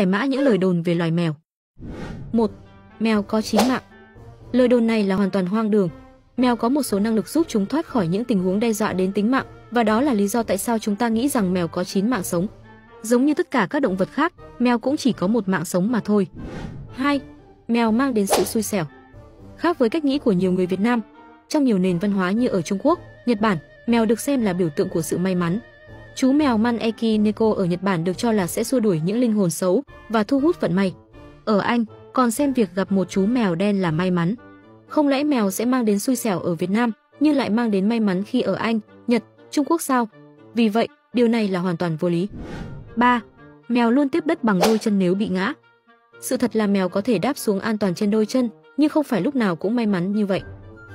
Giải mã những lời đồn về loài mèo. 1. Mèo có chín mạng. Lời đồn này là hoàn toàn hoang đường. Mèo có một số năng lực giúp chúng thoát khỏi những tình huống đe dọa đến tính mạng, và đó là lý do tại sao chúng ta nghĩ rằng mèo có 9 mạng sống. Giống như tất cả các động vật khác, mèo cũng chỉ có một mạng sống mà thôi. 2. Mèo mang đến sự xui xẻo. Khác với cách nghĩ của nhiều người Việt Nam, trong nhiều nền văn hóa như ở Trung Quốc, Nhật Bản, mèo được xem là biểu tượng của sự may mắn. Chú mèo Maneki Neko ở Nhật Bản được cho là sẽ xua đuổi những linh hồn xấu và thu hút vận may. Ở Anh, còn xem việc gặp một chú mèo đen là may mắn. Không lẽ mèo sẽ mang đến xui xẻo ở Việt Nam, nhưng lại mang đến may mắn khi ở Anh, Nhật, Trung Quốc sao? Vì vậy, điều này là hoàn toàn vô lý. 3. Mèo luôn tiếp đất bằng đôi chân nếu bị ngã. Sự thật là mèo có thể đáp xuống an toàn trên đôi chân, nhưng không phải lúc nào cũng may mắn như vậy.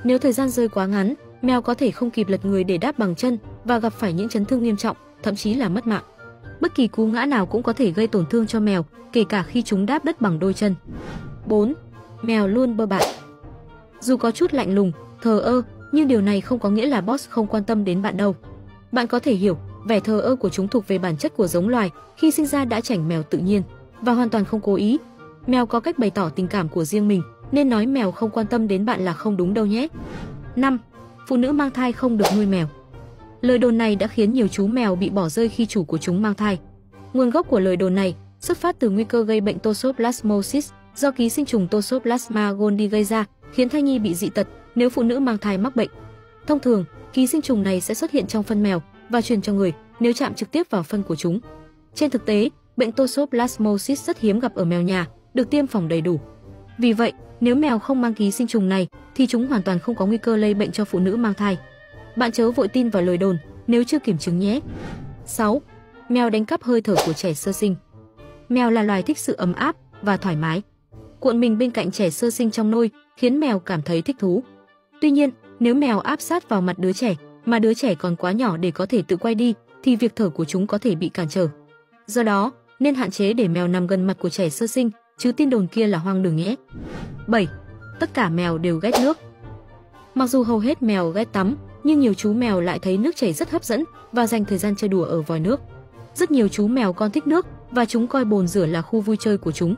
Nếu thời gian rơi quá ngắn, mèo có thể không kịp lật người để đáp bằng chân và gặp phải những chấn thương nghiêm trọng, thậm chí là mất mạng. Bất kỳ cú ngã nào cũng có thể gây tổn thương cho mèo, kể cả khi chúng đáp đất bằng đôi chân. 4. Mèo luôn bơ bạn. Dù có chút lạnh lùng, thờ ơ, nhưng điều này không có nghĩa là boss không quan tâm đến bạn đâu. Bạn có thể hiểu, vẻ thờ ơ của chúng thuộc về bản chất của giống loài, khi sinh ra đã chảnh mèo tự nhiên và hoàn toàn không cố ý. Mèo có cách bày tỏ tình cảm của riêng mình, nên nói mèo không quan tâm đến bạn là không đúng đâu nhé. 5. Phụ nữ mang thai không được nuôi mèo. Lời đồn này đã khiến nhiều chú mèo bị bỏ rơi khi chủ của chúng mang thai. Nguồn gốc của lời đồn này xuất phát từ nguy cơ gây bệnh Toxoplasmosis do ký sinh trùng Toxoplasma gondii gây ra, khiến thai nhi bị dị tật nếu phụ nữ mang thai mắc bệnh. Thông thường, ký sinh trùng này sẽ xuất hiện trong phân mèo và truyền cho người nếu chạm trực tiếp vào phân của chúng. Trên thực tế, bệnh Toxoplasmosis rất hiếm gặp ở mèo nhà, được tiêm phòng đầy đủ. Vì vậy, nếu mèo không mang ký sinh trùng này thì chúng hoàn toàn không có nguy cơ lây bệnh cho phụ nữ mang thai. Bạn chớ vội tin vào lời đồn nếu chưa kiểm chứng nhé. 6. Mèo đánh cắp hơi thở của trẻ sơ sinh. Mèo là loài thích sự ấm áp và thoải mái. Cuộn mình bên cạnh trẻ sơ sinh trong nôi khiến mèo cảm thấy thích thú. Tuy nhiên, nếu mèo áp sát vào mặt đứa trẻ mà đứa trẻ còn quá nhỏ để có thể tự quay đi thì việc thở của chúng có thể bị cản trở. Do đó, nên hạn chế để mèo nằm gần mặt của trẻ sơ sinh, chứ tin đồn kia là hoang đường nhé. 7. Tất cả mèo đều ghét nước. Mặc dù hầu hết mèo ghét tắm, nhưng nhiều chú mèo lại thấy nước chảy rất hấp dẫn và dành thời gian chơi đùa ở vòi nước. Rất nhiều chú mèo con thích nước và chúng coi bồn rửa là khu vui chơi của chúng.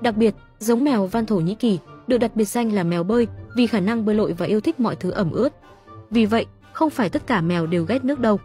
Đặc biệt, giống mèo Van Thổ Nhĩ Kỳ được đặt biệt danh là mèo bơi vì khả năng bơi lội và yêu thích mọi thứ ẩm ướt. Vì vậy, không phải tất cả mèo đều ghét nước đâu.